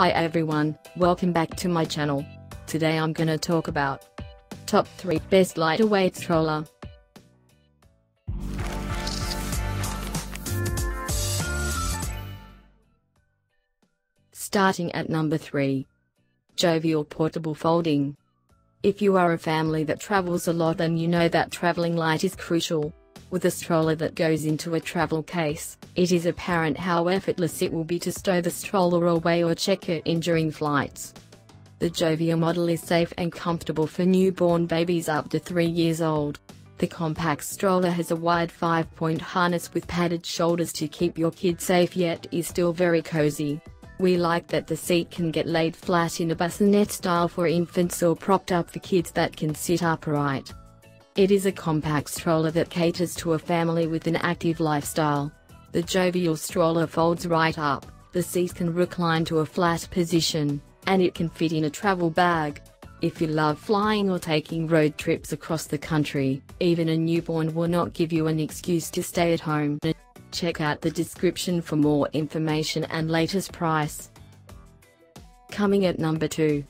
Hi everyone, welcome back to my channel. Today I'm gonna talk about Top 3 Best Lightweight Stroller. Starting at number 3. Jovial Portable Folding. If you are a family that travels a lot then you know that traveling light is crucial. With a stroller that goes into a travel case, it is apparent how effortless it will be to stow the stroller away or check it in during flights. The Jovia model is safe and comfortable for newborn babies up to 3 years old. The compact stroller has a wide 5-point harness with padded shoulders to keep your kid safe yet is still very cozy. We like that the seat can get laid flat in a bassinet style for infants or propped up for kids that can sit upright. It is a compact stroller that caters to a family with an active lifestyle. The jovial stroller folds right up, the seats can recline to a flat position, and it can fit in a travel bag. If you love flying or taking road trips across the country, even a newborn will not give you an excuse to stay at home. Check out the description for more information and latest price. Coming at number 2.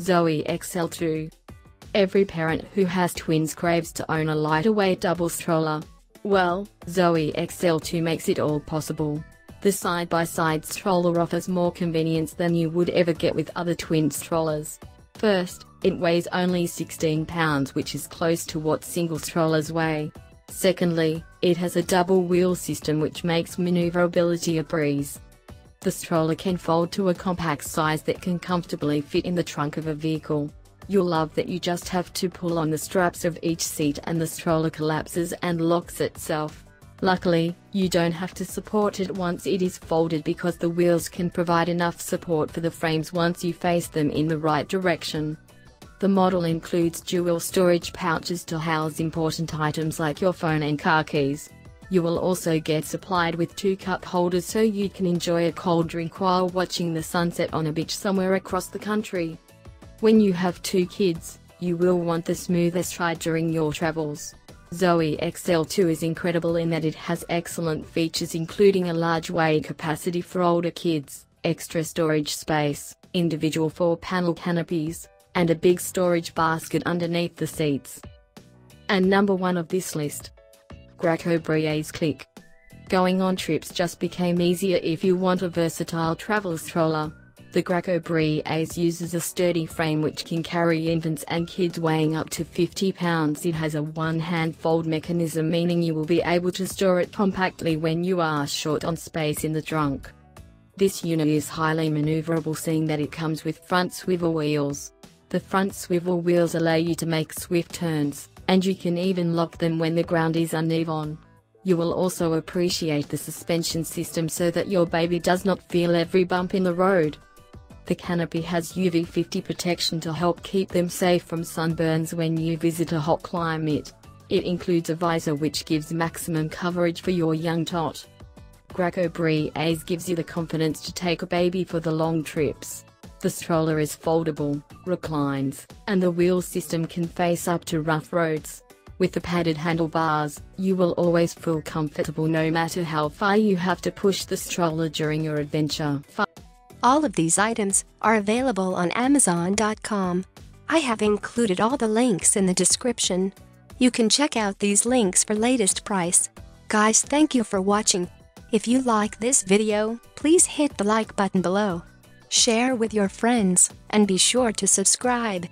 Zoe XL2. Every parent who has twins craves to own a lighter weight double stroller. Well, Zoe XL2 makes it all possible. The side-by-side -side stroller offers more convenience than you would ever get with other twin strollers. First, it weighs only 16 pounds which is close to what single strollers weigh. Secondly, it has a double wheel system which makes maneuverability a breeze. The stroller can fold to a compact size that can comfortably fit in the trunk of a vehicle. You'll love that you just have to pull on the straps of each seat and the stroller collapses and locks itself. Luckily, you don't have to support it once it is folded because the wheels can provide enough support for the frames once you face them in the right direction. The model includes dual storage pouches to house important items like your phone and car keys. You will also get supplied with two cup holders so you can enjoy a cold drink while watching the sunset on a beach somewhere across the country. When you have two kids, you will want the smoothest ride during your travels. Zoe XL2 is incredible in that it has excellent features including a large weight capacity for older kids, extra storage space, individual 4-panel canopies, and a big storage basket underneath the seats. And number one of this list. Graco Breaze Click. Going on trips just became easier if you want a versatile travel stroller. The Graco Breaze uses a sturdy frame which can carry infants and kids weighing up to 50 pounds. It has a one-hand fold mechanism meaning you will be able to store it compactly when you are short on space in the trunk. This unit is highly maneuverable seeing that it comes with front swivel wheels. The front swivel wheels allow you to make swift turns, and you can even lock them when the ground is uneven. You will also appreciate the suspension system so that your baby does not feel every bump in the road. The canopy has UV 50 protection to help keep them safe from sunburns when you visit a hot climate. It includes a visor which gives maximum coverage for your young tot. Graco Breaze gives you the confidence to take a baby for the long trips. The stroller is foldable, reclines, and the wheel system can face up to rough roads. With the padded handlebars, you will always feel comfortable no matter how far you have to push the stroller during your adventure. All of these items are available on Amazon.com. I have included all the links in the description. You can check out these links for latest price. Guys thank you for watching. If you like this video, please hit the like button below share with your friends, and be sure to subscribe.